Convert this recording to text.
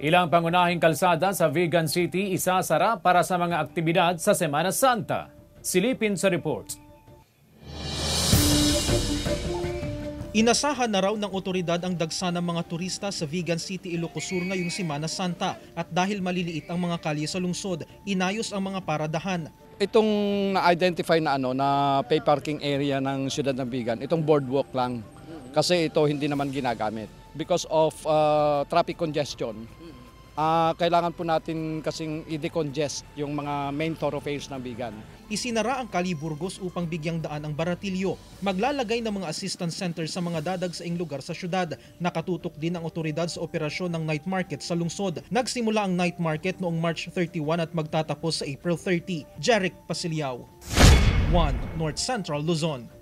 Ilang pangunahing kalsada sa Vigan City isasara para sa mga aktibidad sa Semana Santa. Silipin sa report. Inasahan na raw ng otoridad ang dagsa ng mga turista sa Vigan City, Ilocos Sur ngayong Semana Santa at dahil maliliit ang mga kalye sa lungsod, inayos ang mga paradahan. Itong na-identify na ano na pay parking area ng Siyudad ng Bigan, itong boardwalk lang. Kasi ito hindi naman ginagamit because of uh, traffic congestion. Ah, kailangan po natin kasing i-decongest yung mga main thoroughfares ng Bigan. Isinara ang Kali Burgos upang bigyang daan ang baratilyo. Maglalagay ng mga assistance center sa mga dadagsaing lugar sa syudad. Nakatutok din ang otoridad sa operasyon ng night market sa lungsod. Nagsimula ang night market noong March 31 at magtatapos sa April 30. Jeric Pasiliao. 1 North Central Luzon.